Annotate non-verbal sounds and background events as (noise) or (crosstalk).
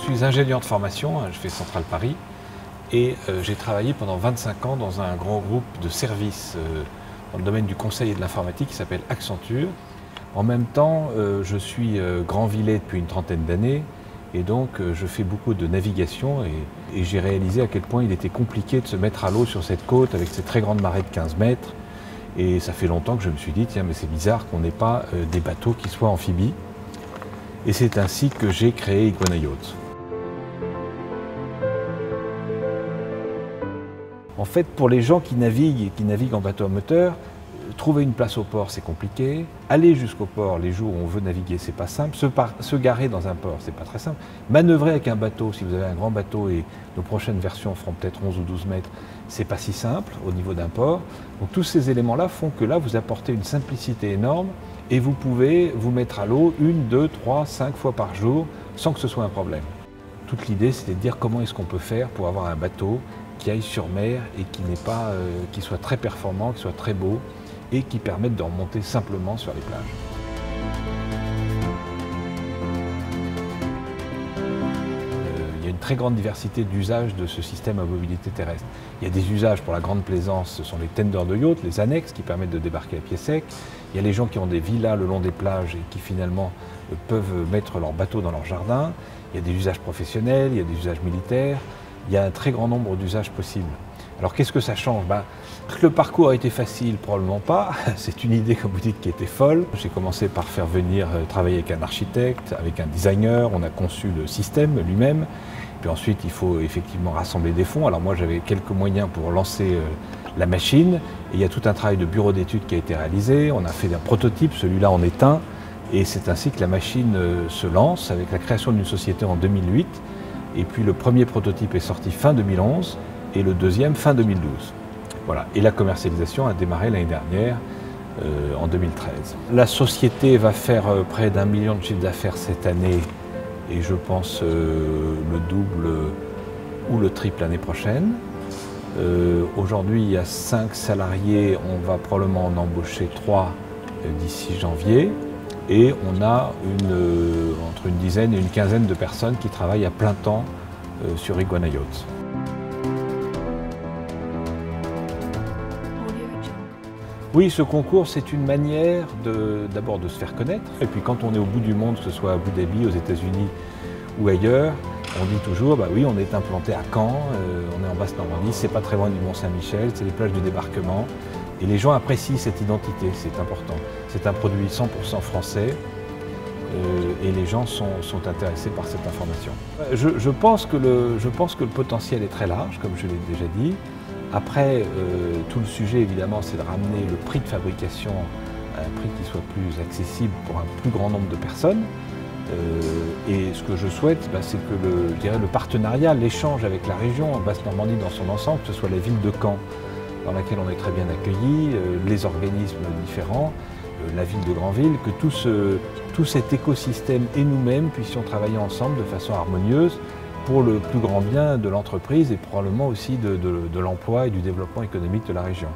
Je suis ingénieur de formation, hein, je fais Centrale Paris, et euh, j'ai travaillé pendant 25 ans dans un grand groupe de services euh, dans le domaine du conseil et de l'informatique qui s'appelle Accenture. En même temps, euh, je suis grand villet depuis une trentaine d'années, et donc je fais beaucoup de navigation, et, et j'ai réalisé à quel point il était compliqué de se mettre à l'eau sur cette côte avec ces très grandes marées de 15 mètres. Et ça fait longtemps que je me suis dit, tiens, mais c'est bizarre qu'on n'ait pas des bateaux qui soient amphibies. Et c'est ainsi que j'ai créé Iguana Yachts. En fait, pour les gens qui naviguent qui naviguent en bateau à moteur, trouver une place au port, c'est compliqué. Aller jusqu'au port les jours où on veut naviguer, c'est pas simple. Se, garer dans un port, c'est pas très simple. Manœuvrer avec un bateau, si vous avez un grand bateau et nos prochaines versions feront peut-être 11 ou 12 mètres, c'est pas si simple au niveau d'un port. Donc tous ces éléments-là font que là, vous apportez une simplicité énorme et vous pouvez vous mettre à l'eau une, deux, trois, cinq fois par jour sans que ce soit un problème. Toute l'idée, c'était de dire comment est-ce qu'on peut faire pour avoir un bateau qui aille sur mer et qui, pas, euh, qui soit très performant, qui soit très beau et qui permette de remonter simplement sur les plages. Euh, il y a une très grande diversité d'usages de ce système à mobilité terrestre. Il y a des usages pour la grande plaisance, ce sont les tenders de yacht, les annexes qui permettent de débarquer à pied sec. Il y a les gens qui ont des villas le long des plages et qui finalement euh, peuvent mettre leur bateau dans leur jardin. Il y a des usages professionnels, il y a des usages militaires il y a un très grand nombre d'usages possibles. Alors qu'est-ce que ça change? Ben, Le parcours a été facile, probablement pas. (laughs) C'est une idée, comme vous dites, qui était folle. J'ai commencé par faire venir euh, travailler avec un architecte, avec un designer. On a conçu le système lui-même. Puis ensuite, il faut effectivement rassembler des fonds. Alors moi, j'avais quelques moyens pour lancer euh, la machine. Il y a tout un travail de bureau d'études qui a été réalisé. On a fait un prototype, celui-là en est un. Et c'est ainsi que la machine euh, se lance avec la création d'une société en 2008 et puis le premier prototype est sorti fin 2011 et le deuxième fin 2012. Voilà. Et la commercialisation a démarré l'année dernière, euh, en 2013. La société va faire euh, près d'un million de chiffres d'affaires cette année et je pense euh, le double ou le triple l'année prochaine. Aujourd'hui, il y a cinq salariés, on va probablement en embaucher trois d'ici janvier. Et on a une, entre une dizaine et une quinzaine de personnes qui travaillent à plein temps euh, sur Iguana. Oui, ce concours, c'est une manière d'abord de, se faire connaître. Et puis quand on est au bout du monde, que ce soit à Abu Dhabi, aux États-Unis ou ailleurs, on dit toujours, bah oui, on est implanté à Caen, euh, on est en Basse-Normandie, c'est pas très loin du Mont-Saint-Michel, c'est les plages de débarquement. Et les gens apprécient cette identité, c'est important. C'est un produit 100% français euh, et les gens sont, intéressés par cette information. Je, pense que le, je, pense que le, potentiel est très large, comme je l'ai déjà dit. Après, euh, tout le sujet, évidemment, c'est de ramener le prix de fabrication à un prix qui soit plus accessible pour un plus grand nombre de personnes. Euh, et ce que je souhaite, bah, c'est que le, le partenariat, l'échange avec la région, Basse-Normandie dans son ensemble, que ce soit la ville de Caen, dans laquelle on est très bien accueilli, euh, les organismes différents, euh, la ville de Granville, que tout, ce, tout cet écosystème et nous-mêmes puissions travailler ensemble de façon harmonieuse pour le plus grand bien de l'entreprise et probablement aussi de l'emploi et du développement économique de la région.